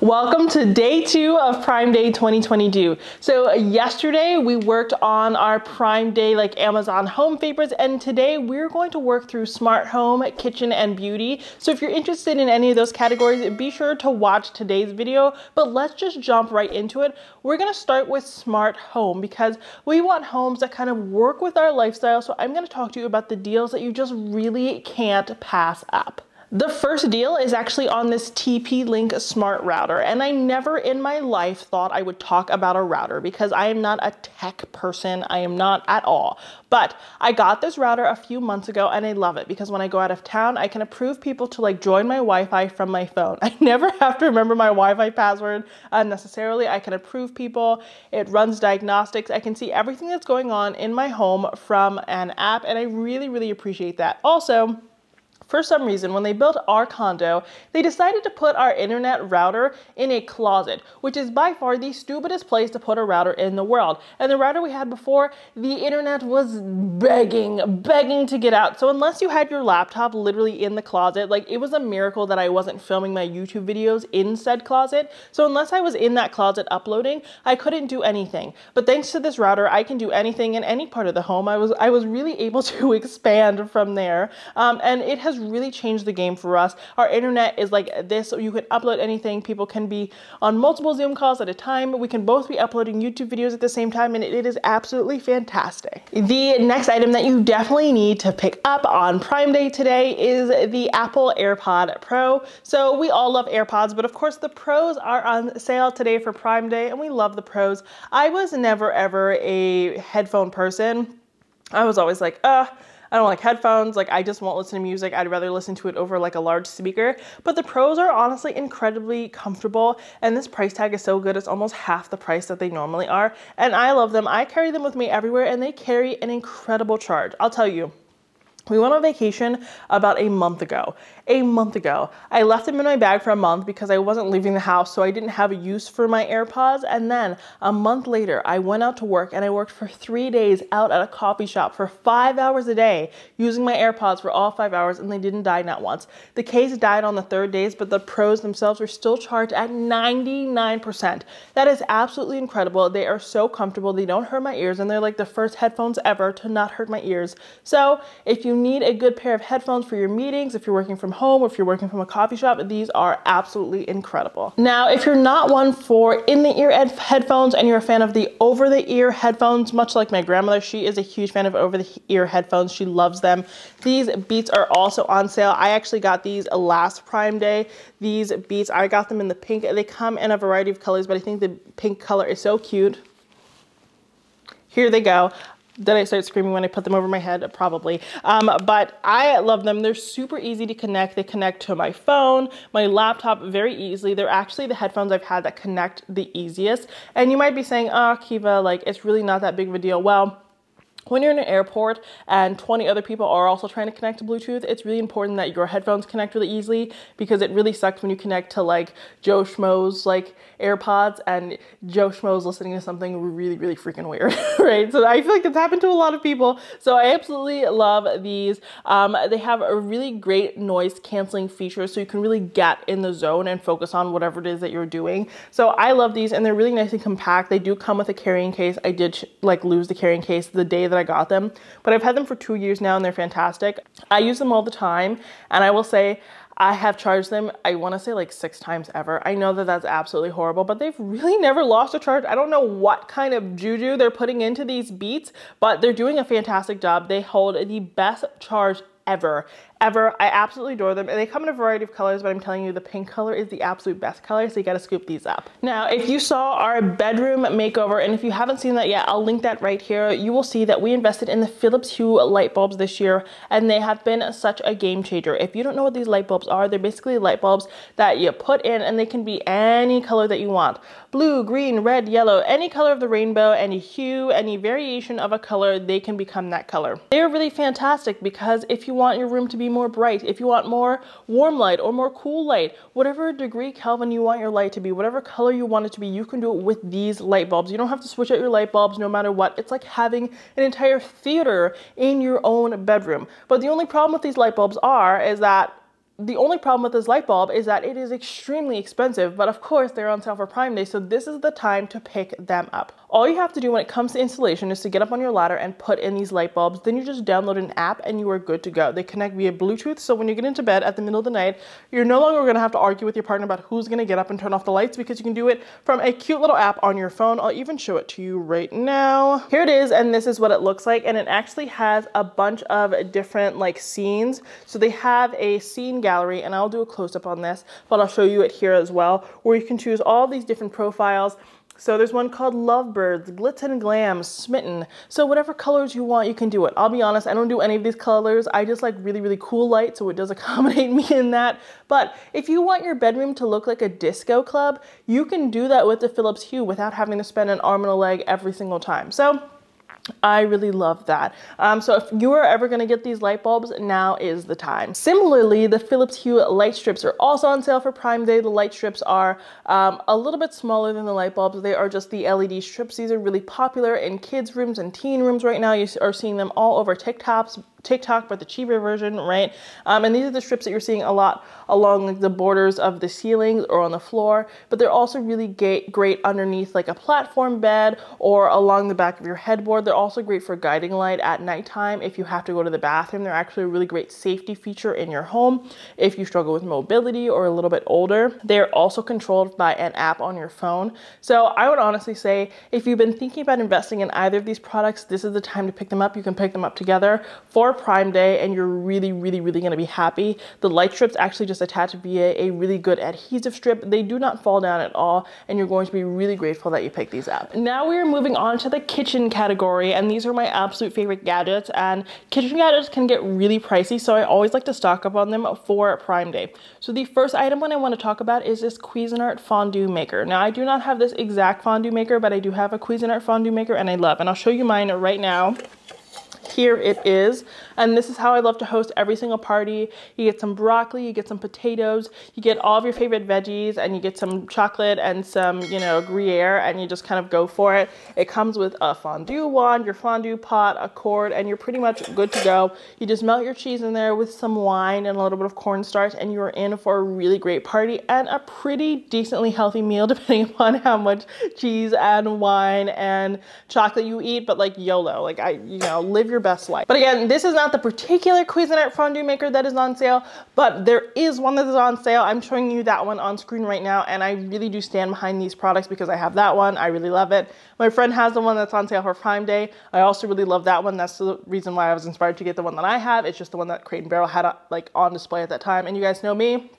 Welcome to day two of Prime Day 2022. So yesterday we worked on our Prime Day like Amazon home favorites and today we're going to work through smart home, kitchen and beauty. So if you're interested in any of those categories, be sure to watch today's video, but let's just jump right into it. We're gonna start with smart home because we want homes that kind of work with our lifestyle. So I'm gonna talk to you about the deals that you just really can't pass up. The first deal is actually on this TP-Link smart router and I never in my life thought I would talk about a router because I am not a tech person. I am not at all. But I got this router a few months ago and I love it because when I go out of town, I can approve people to like join my Wi-Fi from my phone. I never have to remember my Wi-Fi password unnecessarily. I can approve people. It runs diagnostics. I can see everything that's going on in my home from an app and I really, really appreciate that. Also, for some reason, when they built our condo, they decided to put our internet router in a closet, which is by far the stupidest place to put a router in the world. And the router we had before, the internet was begging, begging to get out. So unless you had your laptop literally in the closet, like it was a miracle that I wasn't filming my YouTube videos in said closet. So unless I was in that closet uploading, I couldn't do anything. But thanks to this router, I can do anything in any part of the home. I was I was really able to expand from there. Um, and it has really changed the game for us. Our internet is like this, so you can upload anything. People can be on multiple Zoom calls at a time. We can both be uploading YouTube videos at the same time, and it is absolutely fantastic. The next item that you definitely need to pick up on Prime Day today is the Apple AirPod Pro. So we all love AirPods, but of course the Pros are on sale today for Prime Day, and we love the Pros. I was never ever a headphone person. I was always like, uh, I don't like headphones. Like I just won't listen to music. I'd rather listen to it over like a large speaker. But the pros are honestly incredibly comfortable and this price tag is so good. It's almost half the price that they normally are. And I love them. I carry them with me everywhere and they carry an incredible charge. I'll tell you, we went on vacation about a month ago a month ago. I left them in my bag for a month because I wasn't leaving the house, so I didn't have a use for my AirPods. And then a month later, I went out to work and I worked for three days out at a coffee shop for five hours a day using my AirPods for all five hours and they didn't die not once. The case died on the third days, but the pros themselves are still charged at 99%. That is absolutely incredible. They are so comfortable. They don't hurt my ears and they're like the first headphones ever to not hurt my ears. So if you need a good pair of headphones for your meetings, if you're working from home or if you're working from a coffee shop, these are absolutely incredible. Now, if you're not one for in-the-ear headphones and you're a fan of the over-the-ear headphones, much like my grandmother, she is a huge fan of over-the-ear headphones. She loves them. These Beats are also on sale. I actually got these last Prime Day. These Beats, I got them in the pink. They come in a variety of colors, but I think the pink color is so cute. Here they go. Did I start screaming when I put them over my head? Probably. Um, but I love them. They're super easy to connect. They connect to my phone, my laptop very easily. They're actually the headphones I've had that connect the easiest. And you might be saying, oh, Kiva, like it's really not that big of a deal. Well, when you're in an airport and 20 other people are also trying to connect to Bluetooth, it's really important that your headphones connect really easily because it really sucks when you connect to like Joe Schmo's like AirPods and Joe Schmo's listening to something really, really freaking weird, right? So I feel like it's happened to a lot of people. So I absolutely love these. Um, they have a really great noise canceling feature so you can really get in the zone and focus on whatever it is that you're doing. So I love these and they're really nice and compact. They do come with a carrying case. I did like lose the carrying case the day that that I got them, but I've had them for two years now and they're fantastic. I use them all the time and I will say I have charged them, I wanna say like six times ever. I know that that's absolutely horrible, but they've really never lost a charge. I don't know what kind of juju they're putting into these beats, but they're doing a fantastic job. They hold the best charge ever ever. I absolutely adore them and they come in a variety of colors, but I'm telling you the pink color is the absolute best color, so you gotta scoop these up. Now, if you saw our bedroom makeover, and if you haven't seen that yet, I'll link that right here. You will see that we invested in the Philips Hue light bulbs this year, and they have been such a game changer. If you don't know what these light bulbs are, they're basically light bulbs that you put in and they can be any color that you want. Blue, green, red, yellow, any color of the rainbow, any hue, any variation of a color, they can become that color. They're really fantastic because if you want your room to be more bright, if you want more warm light or more cool light, whatever degree Kelvin you want your light to be, whatever color you want it to be, you can do it with these light bulbs. You don't have to switch out your light bulbs no matter what. It's like having an entire theater in your own bedroom. But the only problem with these light bulbs are is that the only problem with this light bulb is that it is extremely expensive, but of course they're on sale for Prime Day, so this is the time to pick them up. All you have to do when it comes to installation is to get up on your ladder and put in these light bulbs. Then you just download an app and you are good to go. They connect via Bluetooth, so when you get into bed at the middle of the night, you're no longer gonna have to argue with your partner about who's gonna get up and turn off the lights because you can do it from a cute little app on your phone. I'll even show it to you right now. Here it is, and this is what it looks like, and it actually has a bunch of different like scenes. So they have a scene gallery, and I'll do a close up on this, but I'll show you it here as well, where you can choose all these different profiles. So there's one called Lovebirds, Glitz and Glam, Smitten. So whatever colors you want, you can do it. I'll be honest, I don't do any of these colors. I just like really, really cool light, so it does accommodate me in that. But if you want your bedroom to look like a disco club, you can do that with the Philips Hue without having to spend an arm and a leg every single time. So I really love that. Um, so if you are ever gonna get these light bulbs, now is the time. Similarly, the Philips Hue light strips are also on sale for Prime Day. The light strips are um, a little bit smaller than the light bulbs. They are just the LED strips. These are really popular in kids' rooms and teen rooms right now. You are seeing them all over TikToks, TikTok, but the cheaper version, right? Um, and these are the strips that you're seeing a lot along like, the borders of the ceilings or on the floor, but they're also really great underneath like a platform bed or along the back of your headboard. They're also great for guiding light at nighttime if you have to go to the bathroom. They're actually a really great safety feature in your home if you struggle with mobility or a little bit older. They're also controlled by an app on your phone. So I would honestly say if you've been thinking about investing in either of these products, this is the time to pick them up. You can pick them up together for Prime Day and you're really, really, really gonna be happy. The light strips actually just attach via a really good adhesive strip. They do not fall down at all and you're going to be really grateful that you picked these up. Now we are moving on to the kitchen category and these are my absolute favorite gadgets and kitchen gadgets can get really pricey so I always like to stock up on them for Prime Day. So the first item one I want to talk about is this Cuisinart fondue maker. Now I do not have this exact fondue maker but I do have a Cuisinart fondue maker and I love and I'll show you mine right now here it is. And this is how I love to host every single party. You get some broccoli, you get some potatoes, you get all of your favorite veggies, and you get some chocolate and some, you know, Gruyere, and you just kind of go for it. It comes with a fondue wand, your fondue pot, a cord, and you're pretty much good to go. You just melt your cheese in there with some wine and a little bit of cornstarch, and you're in for a really great party and a pretty decently healthy meal, depending upon how much cheese and wine and chocolate you eat, but like YOLO, like I, you know, live your best life. But again, this is not the particular Cuisinart fondue maker that is on sale, but there is one that is on sale. I'm showing you that one on screen right now, and I really do stand behind these products because I have that one. I really love it. My friend has the one that's on sale for Prime Day. I also really love that one. That's the reason why I was inspired to get the one that I have. It's just the one that Crate and Barrel had uh, like on display at that time. And you guys know me,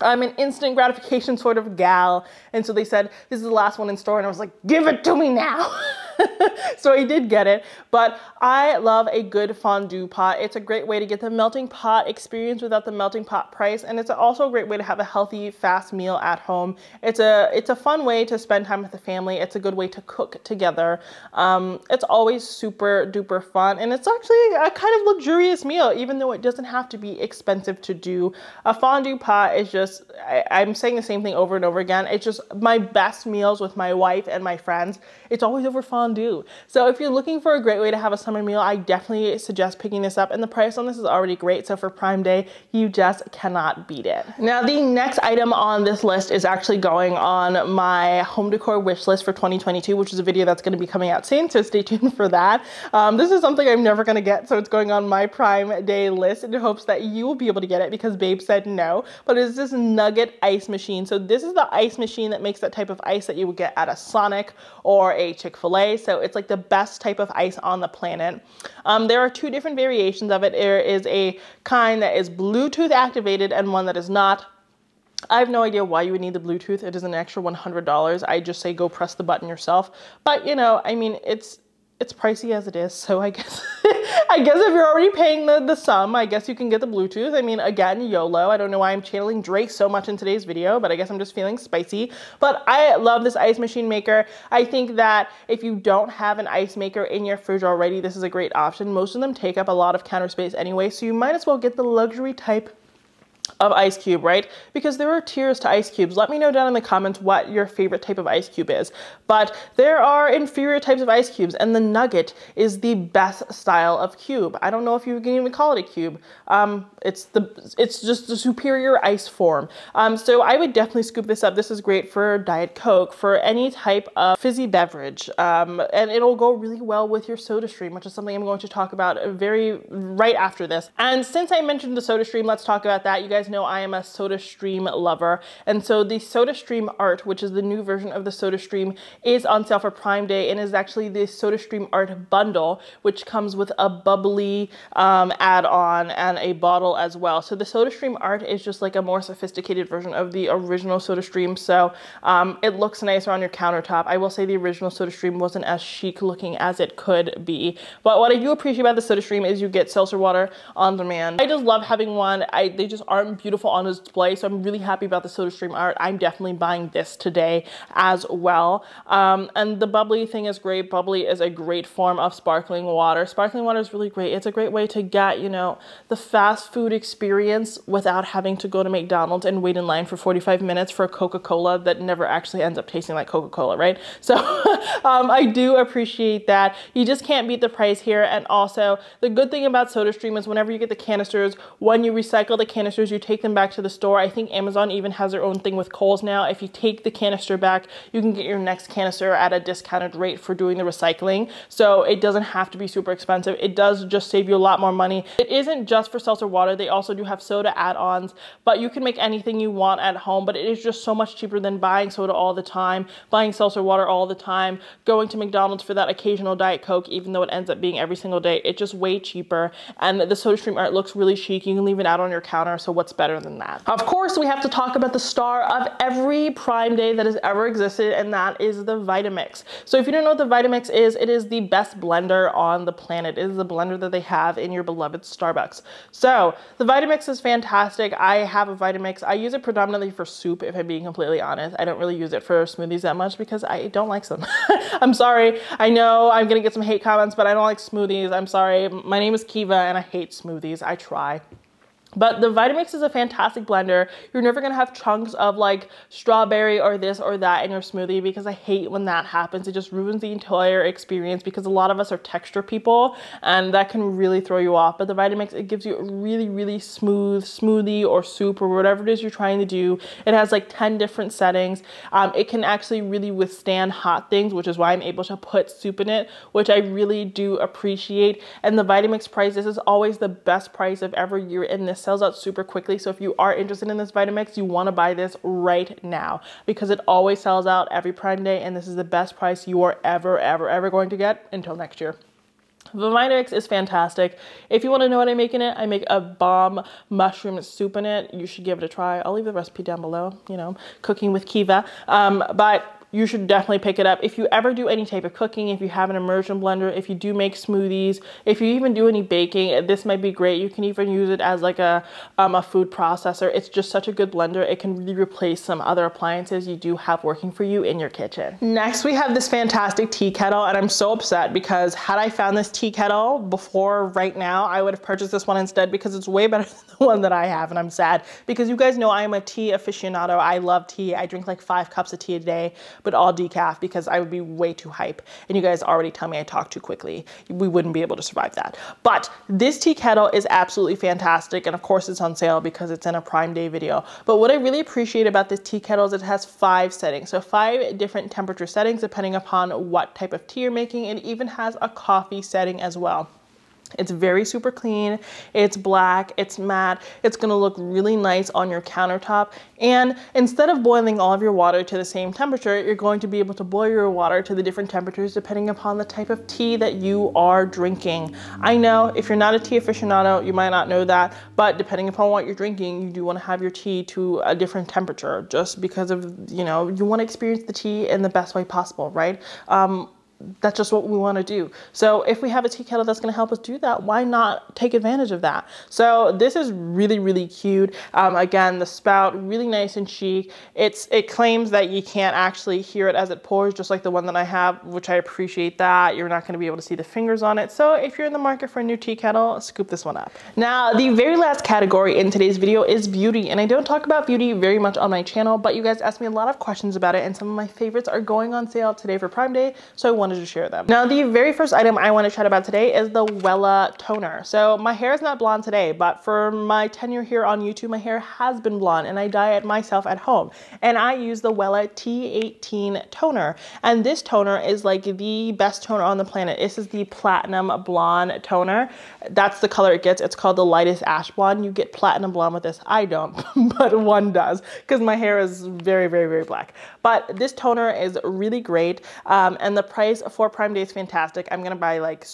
I'm an instant gratification sort of gal. And so they said, this is the last one in store. And I was like, give it to me now. so I did get it, but I love a good fondue pot. It's a great way to get the melting pot experience without the melting pot price, and it's also a great way to have a healthy, fast meal at home. It's a it's a fun way to spend time with the family. It's a good way to cook together. Um, it's always super duper fun, and it's actually a kind of luxurious meal, even though it doesn't have to be expensive to do. A fondue pot is just I, I'm saying the same thing over and over again. It's just my best meals with my wife and my friends. It's always over fondue. So if you're looking for a great way to have a summer meal, I definitely suggest picking this up. And the price on this is already great. So for Prime Day, you just cannot beat it. Now the next item on this list is actually going on my home decor wish list for 2022, which is a video that's gonna be coming out soon. So stay tuned for that. Um, this is something I'm never gonna get. So it's going on my Prime Day list in hopes that you will be able to get it because Babe said no. But it's this nugget ice machine. So this is the ice machine that makes that type of ice that you would get at a Sonic or a Chick-fil-A so it's like the best type of ice on the planet. Um, there are two different variations of it. There is a kind that is Bluetooth activated and one that is not. I have no idea why you would need the Bluetooth. It is an extra $100. I just say go press the button yourself. But you know, I mean, it's it's pricey as it is, so I guess I guess if you're already paying the, the sum, I guess you can get the Bluetooth. I mean, again, YOLO. I don't know why I'm channeling Drake so much in today's video, but I guess I'm just feeling spicy. But I love this ice machine maker. I think that if you don't have an ice maker in your fridge already, this is a great option. Most of them take up a lot of counter space anyway, so you might as well get the luxury type of ice cube, right? Because there are tiers to ice cubes. Let me know down in the comments what your favorite type of ice cube is. But there are inferior types of ice cubes and the nugget is the best style of cube. I don't know if you can even call it a cube. Um, it's the it's just the superior ice form. Um, so I would definitely scoop this up. This is great for Diet Coke, for any type of fizzy beverage. Um, and it'll go really well with your soda stream, which is something I'm going to talk about very right after this. And since I mentioned the soda stream, let's talk about that. You guys know I am a soda stream lover. And so the soda stream art, which is the new version of the soda stream, is on sale for Prime Day and is actually the soda stream art bundle, which comes with a bubbly um, add-on and a bottle as well. So the soda stream art is just like a more sophisticated version of the original soda stream. So um, it looks nicer on your countertop. I will say the original soda stream wasn't as chic looking as it could be. But what I do appreciate about the soda stream is you get seltzer water on demand. I just love having one. I, they just aren't beautiful on display. So I'm really happy about the SodaStream art. I'm definitely buying this today as well. Um, and the bubbly thing is great. Bubbly is a great form of sparkling water. Sparkling water is really great. It's a great way to get, you know, the fast food experience without having to go to McDonald's and wait in line for 45 minutes for a Coca-Cola that never actually ends up tasting like Coca-Cola, right? So um, I do appreciate that. You just can't beat the price here. And also the good thing about SodaStream is whenever you get the canisters, when you recycle the canisters, you take them back to the store. I think Amazon even has their own thing with Kohl's now. If you take the canister back, you can get your next canister at a discounted rate for doing the recycling. So it doesn't have to be super expensive. It does just save you a lot more money. It isn't just for seltzer water. They also do have soda add-ons, but you can make anything you want at home, but it is just so much cheaper than buying soda all the time, buying seltzer water all the time, going to McDonald's for that occasional Diet Coke, even though it ends up being every single day. It's just way cheaper. And the SodaStream art looks really chic. You can leave it out on your counter. So what's better than that? Of course, we have to talk about the star of every Prime Day that has ever existed, and that is the Vitamix. So if you don't know what the Vitamix is, it is the best blender on the planet. It is the blender that they have in your beloved Starbucks. So the Vitamix is fantastic. I have a Vitamix. I use it predominantly for soup, if I'm being completely honest. I don't really use it for smoothies that much because I don't like them. I'm sorry. I know I'm gonna get some hate comments, but I don't like smoothies. I'm sorry. My name is Kiva and I hate smoothies. I try. But the Vitamix is a fantastic blender. You're never gonna have chunks of like strawberry or this or that in your smoothie because I hate when that happens. It just ruins the entire experience because a lot of us are texture people and that can really throw you off. But the Vitamix, it gives you a really, really smooth smoothie or soup or whatever it is you're trying to do. It has like 10 different settings. Um, it can actually really withstand hot things, which is why I'm able to put soup in it, which I really do appreciate. And the Vitamix price, this is always the best price I've ever year in this sells out super quickly. So if you are interested in this Vitamix, you want to buy this right now because it always sells out every Prime Day and this is the best price you are ever, ever, ever going to get until next year. The Vitamix is fantastic. If you want to know what I make in it, I make a bomb mushroom soup in it. You should give it a try. I'll leave the recipe down below, you know, cooking with Kiva. Um, but you should definitely pick it up. If you ever do any type of cooking, if you have an immersion blender, if you do make smoothies, if you even do any baking, this might be great. You can even use it as like a, um, a food processor. It's just such a good blender. It can really replace some other appliances you do have working for you in your kitchen. Next, we have this fantastic tea kettle and I'm so upset because had I found this tea kettle before right now, I would have purchased this one instead because it's way better than the one that I have and I'm sad because you guys know I am a tea aficionado. I love tea. I drink like five cups of tea a day but all decaf because I would be way too hype. And you guys already tell me I talk too quickly. We wouldn't be able to survive that. But this tea kettle is absolutely fantastic. And of course it's on sale because it's in a Prime Day video. But what I really appreciate about this tea kettle is it has five settings. So five different temperature settings depending upon what type of tea you're making. It even has a coffee setting as well. It's very super clean. It's black, it's matte. It's gonna look really nice on your countertop. And instead of boiling all of your water to the same temperature, you're going to be able to boil your water to the different temperatures depending upon the type of tea that you are drinking. I know if you're not a tea aficionado, you might not know that, but depending upon what you're drinking, you do wanna have your tea to a different temperature just because of, you know, you wanna experience the tea in the best way possible, right? Um, that's just what we want to do. So if we have a tea kettle that's going to help us do that, why not take advantage of that? So this is really, really cute. Um, again, the spout, really nice and chic. It's It claims that you can't actually hear it as it pours, just like the one that I have, which I appreciate that. You're not going to be able to see the fingers on it. So if you're in the market for a new tea kettle, scoop this one up. Now, the very last category in today's video is beauty. And I don't talk about beauty very much on my channel, but you guys asked me a lot of questions about it. And some of my favorites are going on sale today for Prime Day. So I wanted to share them. Now, the very first item I want to chat about today is the Wella toner. So my hair is not blonde today, but for my tenure here on YouTube, my hair has been blonde and I dye it myself at home. And I use the Wella T18 toner. And this toner is like the best toner on the planet. This is the platinum blonde toner. That's the color it gets. It's called the lightest ash blonde. You get platinum blonde with this. I don't, but one does because my hair is very, very, very black. But this toner is really great. Um, and the price for Prime Day fantastic. I'm to buy like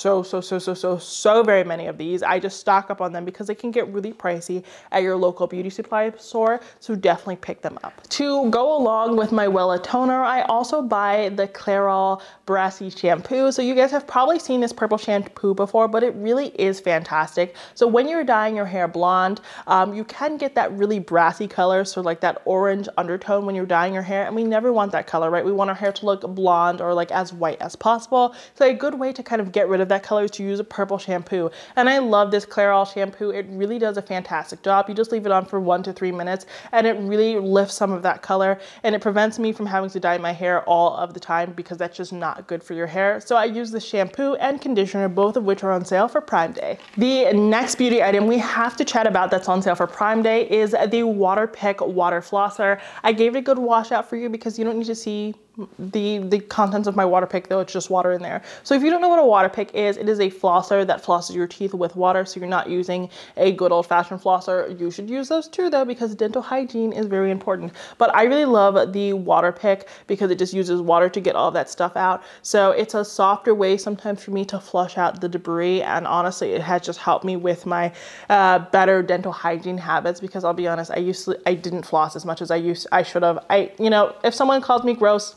so, so, so, so, so so very many of these. I just stock up on them because they can get really pricey at your local beauty supply store. So definitely pick them up. To go along with my Wella toner, I also buy the Clairol Brassy shampoo. So you guys have probably seen this purple shampoo before, but it really is fantastic. So when you're dyeing your hair blonde, um, you can get that really brassy color. So like that orange undertone when you're dyeing your hair. And we never want that color, right? We want our hair to look blonde or like as white as possible. So a good way to kind of get rid of that color is to use a purple shampoo. And I love this Clairol shampoo. It really does a fantastic job. You just leave it on for one to three minutes and it really lifts some of that color and it prevents me from having to dye my hair all of the time because that's just not good for your hair. So I use the shampoo and conditioner, both of which are on sale for Prime Day. The next beauty item we have to chat about that's on sale for Prime Day is the Waterpik Water Flosser. I gave it a good wash out for you because you don't need to see the the contents of my Waterpik though it's just water in there. So if you don't know what a Waterpik is it is a flosser that flosses your teeth with water so you're not using a good old-fashioned flosser. You should use those too though because dental hygiene is very important. But I really love the Waterpik because it just uses water to get all that stuff out. So it's a softer way sometimes for me to flush out the debris and honestly it has just helped me with my uh, better dental hygiene habits because I'll be honest I used to I didn't floss as much as I used I should have. I you know if someone calls me gross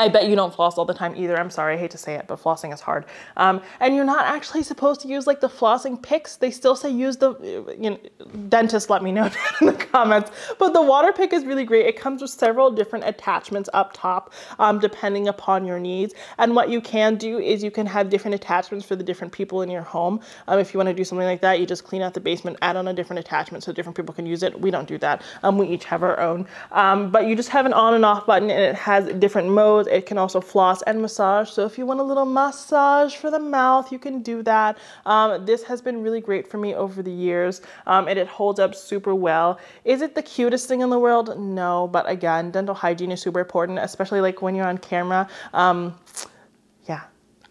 I bet you don't floss all the time either. I'm sorry, I hate to say it, but flossing is hard. Um, and you're not actually supposed to use like the flossing picks. They still say use the, you know, dentist let me know in the comments. But the Waterpik is really great. It comes with several different attachments up top, um, depending upon your needs. And what you can do is you can have different attachments for the different people in your home. Um, if you want to do something like that, you just clean out the basement, add on a different attachment so different people can use it. We don't do that. Um, we each have our own. Um, but you just have an on and off button and it has different modes it can also floss and massage. So if you want a little massage for the mouth, you can do that. Um, this has been really great for me over the years um, and it holds up super well. Is it the cutest thing in the world? No, but again, dental hygiene is super important, especially like when you're on camera. Um,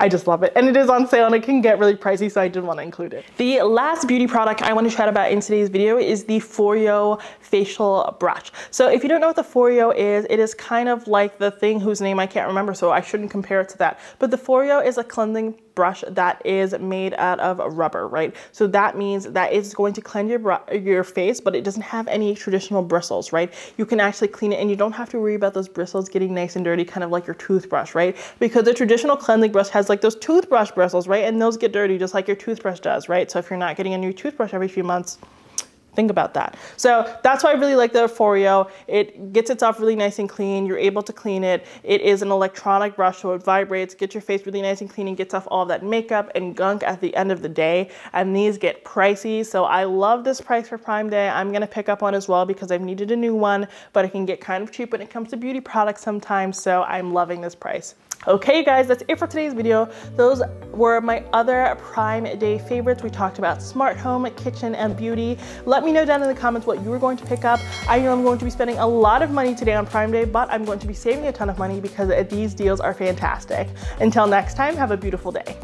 I just love it. And it is on sale and it can get really pricey, so I didn't want to include it. The last beauty product I want to chat about in today's video is the Foreo facial brush. So if you don't know what the Foreo is, it is kind of like the thing whose name I can't remember, so I shouldn't compare it to that. But the Foreo is a cleansing brush that is made out of rubber, right? So that means that it's going to cleanse your, your face, but it doesn't have any traditional bristles, right? You can actually clean it and you don't have to worry about those bristles getting nice and dirty, kind of like your toothbrush, right? Because the traditional cleansing brush has like those toothbrush bristles, right? And those get dirty just like your toothbrush does, right? So if you're not getting a new toothbrush every few months, Think about that. So that's why I really like the Foreo. It gets itself really nice and clean. You're able to clean it. It is an electronic brush, so it vibrates, gets your face really nice and clean and gets off all that makeup and gunk at the end of the day. And these get pricey, so I love this price for Prime Day. I'm gonna pick up one as well because I've needed a new one, but it can get kind of cheap when it comes to beauty products sometimes, so I'm loving this price. Okay guys, that's it for today's video. Those were my other Prime Day favorites. We talked about smart home, kitchen, and beauty. Let me know down in the comments what you were going to pick up. I know I'm going to be spending a lot of money today on Prime Day, but I'm going to be saving a ton of money because these deals are fantastic. Until next time, have a beautiful day.